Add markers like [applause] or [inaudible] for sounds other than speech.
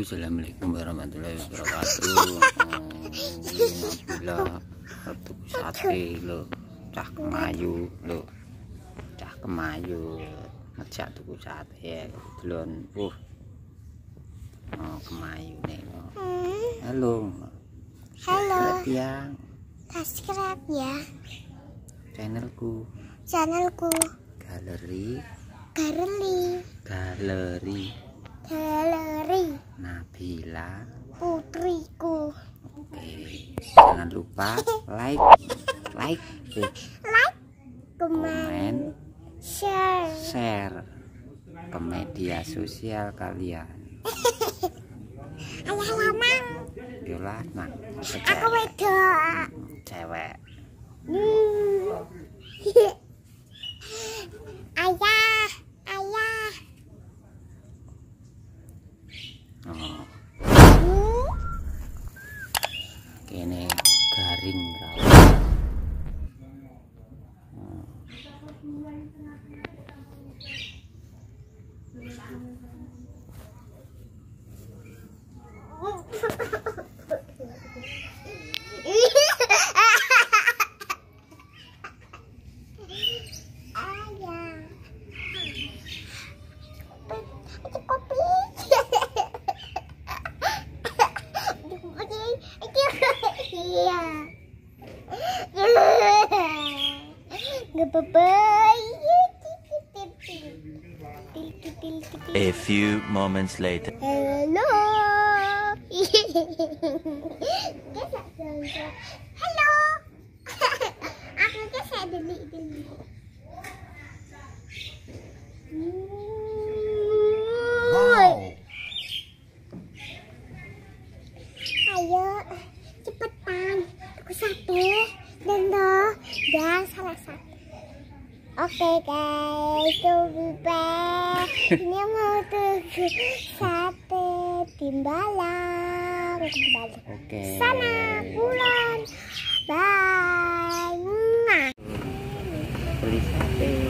Assalamualaikum warahmatullahi wabarakatuh. [laughs] Nabila tuku sate lo, cah kemayu lo, cah kemayu ngejak tuku sate ya kebetulan. Uh, oh kemayu nih. Oh. Halo. Halo, Tiang subscribe ya channelku channelku galeri Garli galeri Galeri Nabila. Putriku Oke, jangan lupa like, like, eh, like comment komen, share share ke media sosial kalian. ayah lamang Yolah, nah, aku wedok cewek. Hmm. [laughs] A few moments later. Hello. Halo. Aku saya deli deli. Ayo, cepetan. Aku sate Oke guys, tunggu back. Ini mau tunggu sate timbalang. Timbalang. Oke. Sana bulan. Bye. Beli sate.